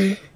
Satan